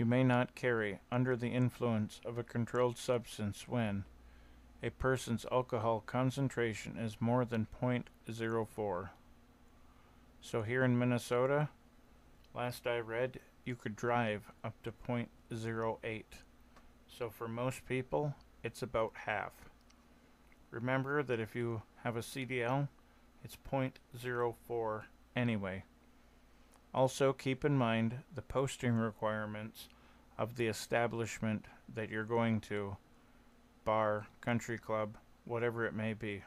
You may not carry under the influence of a controlled substance when a person's alcohol concentration is more than 0.04. So here in Minnesota, last I read, you could drive up to 0.08. So for most people, it's about half. Remember that if you have a CDL, it's 0.04 anyway. Also keep in mind the posting requirements of the establishment that you're going to, bar, country club, whatever it may be.